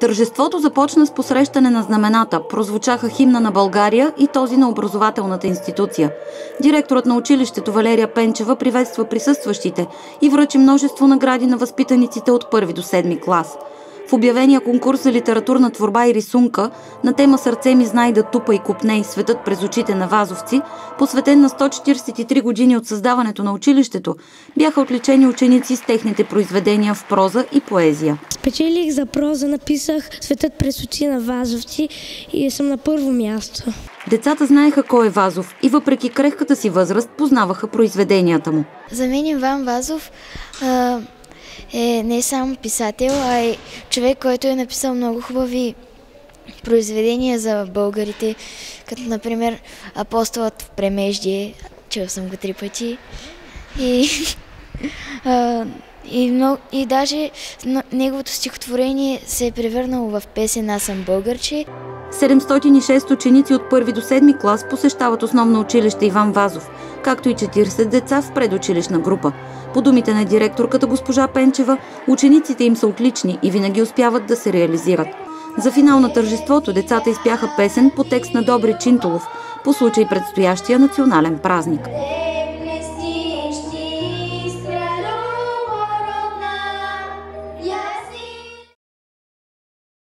Тържеството започна с посрещане на знамената. Прозвучаха химна на България и този на образователната институция. Директорът на училището Валерия Пенчева приветства присъстващите и връчи множество награди на възпитаниците от първи до седми клас – в обявения конкурс за литературна творба и рисунка на тема Сърце ми знай да тупа и купне и светът през очите на вазовци, посветен на 143 години от създаването на училището, бяха отличени ученици с техните произведения в проза и поезия. Спечелих за проза, написах Светът през очи на вазовци и съм на първо място. Децата знаеха кой е Вазов и въпреки крехката си възраст познаваха произведенията му. За мен Иван Вазов а е не само писател, а и човек, който е написал много хубави произведения за българите, като например Апостолът в премеждие, чел съм го три пъти. И, а, и, много, и даже неговото стихотворение се е превърнало в песен Аз съм българче. 706 ученици от първи до седми клас посещават основно училище Иван Вазов, както и 40 деца в предучилищна група. По думите на директорката госпожа Пенчева, учениците им са отлични и винаги успяват да се реализират. За финал на тържеството децата изпяха песен по текст на Добри Чинтолов по случай предстоящия национален празник.